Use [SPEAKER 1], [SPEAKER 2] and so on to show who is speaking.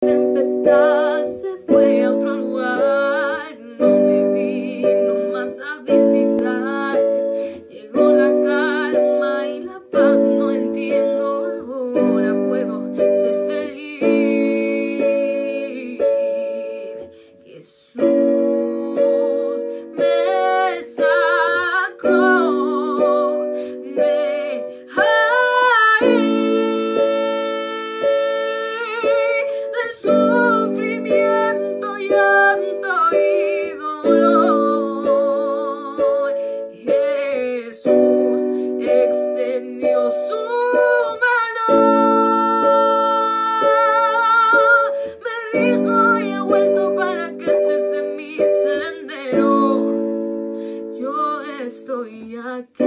[SPEAKER 1] tempestad se fue a otro lugar, no me vino más a visitar. Llegó la calma y la paz, no entiendo, ahora puedo ser feliz. Jesús. estoy aquí.